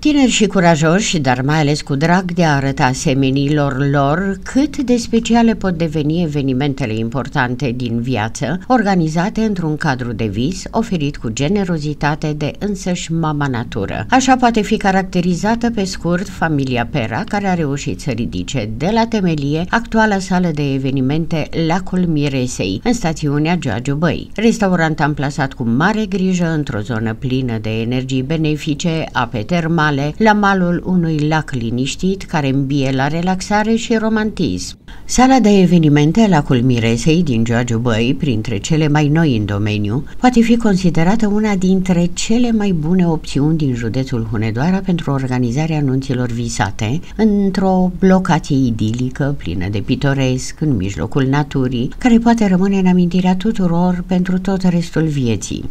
Tineri și curajoși, dar mai ales cu drag de a arăta semenilor lor cât de speciale pot deveni evenimentele importante din viață, organizate într-un cadru de vis, oferit cu generozitate de însăși mama natură. Așa poate fi caracterizată pe scurt familia Pera, care a reușit să ridice de la temelie actuala sală de evenimente Lacul Miresei, în stațiunea Giagiu Băi. Restaurant amplasat cu mare grijă într-o zonă plină de energii benefice, ape termale, termale la malul unui lac liniștit care îmbie la relaxare și romantism. Sala de evenimente Lacul Miresei din Giorgio Băi, printre cele mai noi în domeniu, poate fi considerată una dintre cele mai bune opțiuni din județul Hunedoara pentru organizarea anunților visate, într-o locație idilică, plină de pitoresc, în mijlocul naturii, care poate rămâne în amintirea tuturor pentru tot restul vieții.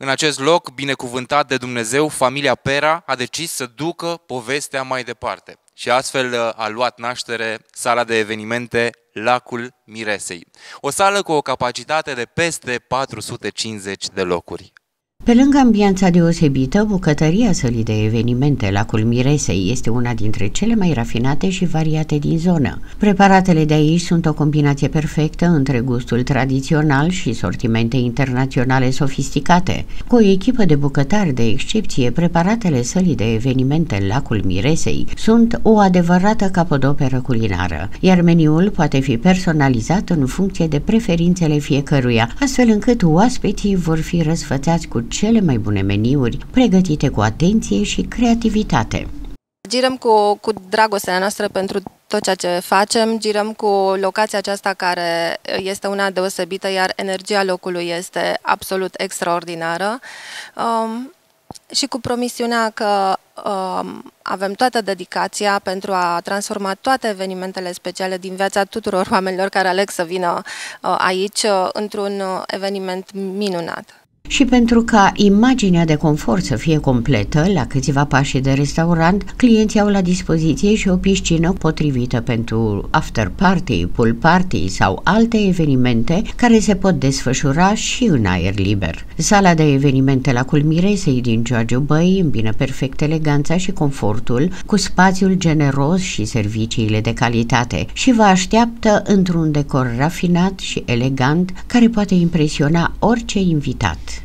În acest loc, binecuvântat de Dumnezeu, familia Pera a decis să ducă povestea mai departe și astfel uh, a luat naștere sala de evenimente Lacul Miresei. O sală cu o capacitate de peste 450 de locuri. Pe lângă ambianța deosebită, bucătăria sălii de evenimente la Culmiresei este una dintre cele mai rafinate și variate din zonă. Preparatele de aici sunt o combinație perfectă între gustul tradițional și sortimente internaționale sofisticate. Cu o echipă de bucătari de excepție, preparatele sălii de evenimente Lacul Miresei sunt o adevărată capodoperă culinară, iar meniul poate fi personalizat în funcție de preferințele fiecăruia, astfel încât oaspeții vor fi răsfățați cu cele mai bune meniuri, pregătite cu atenție și creativitate. Girăm cu, cu dragostea noastră pentru tot ceea ce facem, girăm cu locația aceasta care este una deosebită, iar energia locului este absolut extraordinară um, și cu promisiunea că um, avem toată dedicația pentru a transforma toate evenimentele speciale din viața tuturor oamenilor care aleg să vină uh, aici uh, într-un uh, eveniment minunat și pentru ca imaginea de confort să fie completă, la câțiva pași de restaurant, clienții au la dispoziție și o piscină potrivită pentru after party, pool party sau alte evenimente care se pot desfășura și în aer liber. Sala de evenimente la Culmiresei din Giorgio Băi îmbină perfect eleganța și confortul cu spațiul generos și serviciile de calitate și vă așteaptă într-un decor rafinat și elegant care poate impresiona orice invitat.